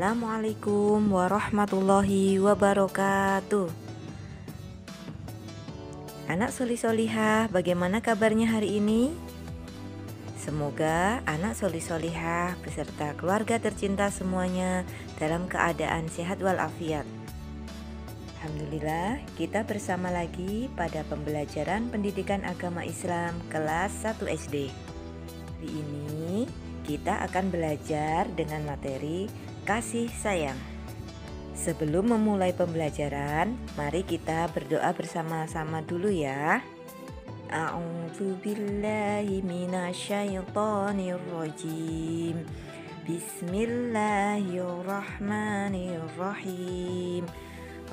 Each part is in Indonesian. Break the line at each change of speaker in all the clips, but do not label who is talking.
Assalamualaikum warahmatullahi wabarakatuh. Anak Soli Solihah, bagaimana kabarnya hari ini? Semoga anak Soli Solihah beserta keluarga tercinta semuanya dalam keadaan sehat walafiat. Alhamdulillah, kita bersama lagi pada pembelajaran pendidikan agama Islam kelas 1 SD Hari ini kita akan belajar dengan materi kasih sayang. Sebelum memulai pembelajaran, mari kita berdoa bersama-sama dulu ya. A'udzu billahi minasyaitonir rajim. Bismillahirrahmanirrahim.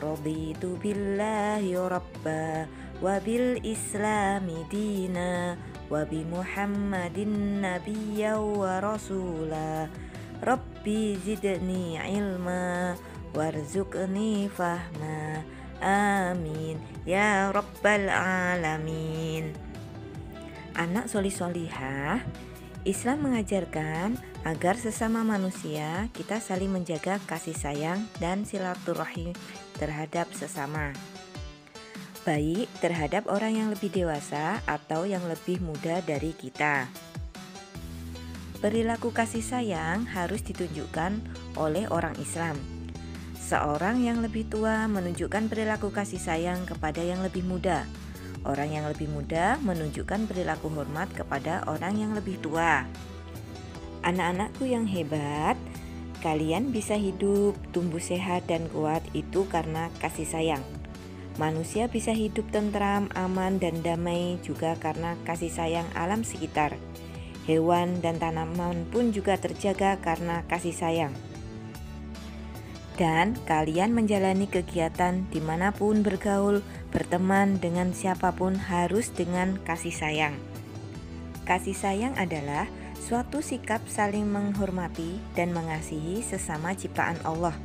Raditu billahi rabba wa bil islami dina wa bi Muhammadin nabiyya wa rasula. Rabbi zidni ilma warzuqni fahma. Amin. Ya Rabbal Alamin. Anak soli solihah Islam mengajarkan agar sesama manusia kita saling menjaga kasih sayang dan silaturahim terhadap sesama. Baik terhadap orang yang lebih dewasa atau yang lebih muda dari kita Perilaku kasih sayang harus ditunjukkan oleh orang Islam. Seorang yang lebih tua menunjukkan perilaku kasih sayang kepada yang lebih muda. Orang yang lebih muda menunjukkan perilaku hormat kepada orang yang lebih tua. Anak-anakku yang hebat, kalian bisa hidup, tumbuh sehat dan kuat itu karena kasih sayang. Manusia bisa hidup tentram, aman, dan damai juga karena kasih sayang alam sekitar. Hewan dan tanaman pun juga terjaga karena kasih sayang. Dan kalian menjalani kegiatan di mana pun bergaul, berteman dengan siapa pun harus dengan kasih sayang. Kasih sayang adalah suatu sikap saling menghormati dan mengasihi sesama ciptaan Allah,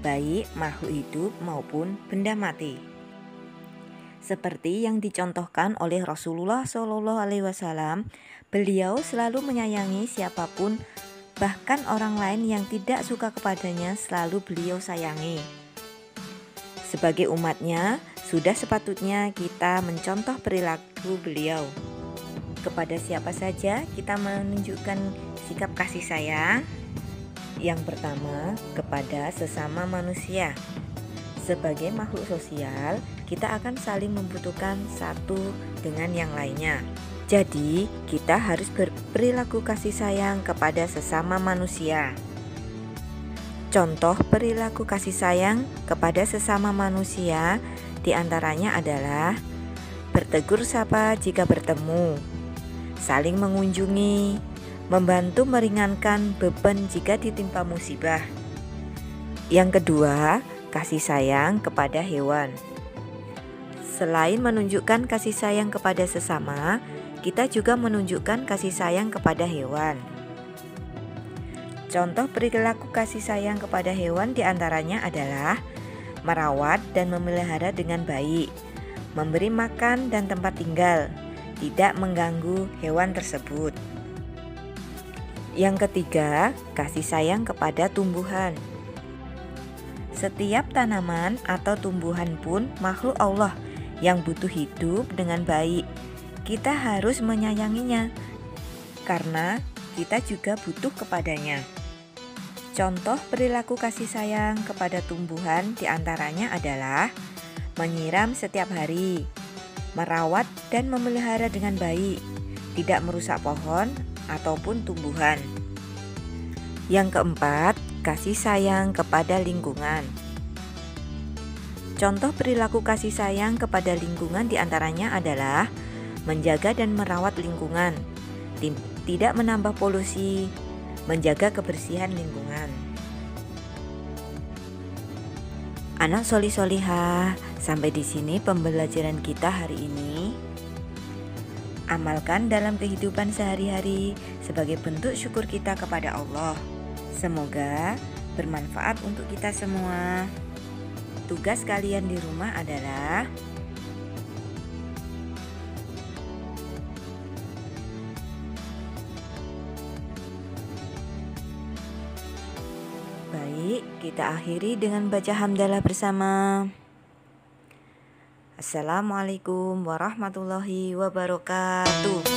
baik makhluk hidup maupun benda mati. Seperti yang dicontohkan oleh Rasulullah SAW Beliau selalu menyayangi siapa pun, bahkan orang lain yang tidak suka kepadanya selalu beliau sayangi. Sebagai umatnya, sudah sepatutnya kita mencontoh perilaku beliau. Kepada siapa saja kita menunjukkan sikap kasih sayang. Yang pertama, kepada sesama manusia. Sebagai makhluk sosial, kita akan saling membutuhkan satu dengan yang lainnya. Jadi, kita harus berperilaku kasih sayang kepada sesama manusia. Contoh perilaku kasih sayang kepada sesama manusia di antaranya adalah bertegur sapa jika bertemu, saling mengunjungi, membantu meringankan beban jika ditimpa musibah. Yang kedua, kasih sayang kepada hewan. Selain menunjukkan kasih sayang kepada sesama, kita juga menunjukkan kasih sayang kepada hewan. Contoh perilaku kasih sayang kepada hewan di antaranya adalah merawat dan memelihara dengan baik, memberi makan dan tempat tinggal, tidak mengganggu hewan tersebut. Yang ketiga, kasih sayang kepada tumbuhan. Setiap tanaman atau tumbuhan pun makhluk Allah yang butuh hidup dengan baik kita harus menyayanginya karena kita juga butuh kepadanya. Contoh perilaku kasih sayang kepada tumbuhan di antaranya adalah menyiram setiap hari, merawat dan memelihara dengan baik, tidak merusak pohon ataupun tumbuhan. Yang keempat, kasih sayang kepada lingkungan. Contoh perilaku kasih sayang kepada lingkungan di antaranya adalah menjaga dan merawat lingkungan, tidak menambah polusi, menjaga kebersihan lingkungan. Anak soli soliha, sampai di sini pembelajaran kita hari ini. Amalkan dalam kehidupan sehari-hari sebagai bentuk syukur kita kepada Allah. Semoga bermanfaat untuk kita semua. Tugas kalian di rumah adalah Baik, kita akhiri dengan baca hamdalah bersama. Assalamualaikum warahmatullahi wabarakatuh.